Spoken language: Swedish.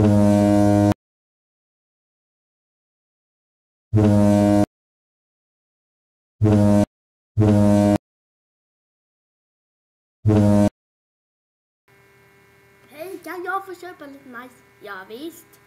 Hej, kan jag få köpa lite majs? Ja, visst.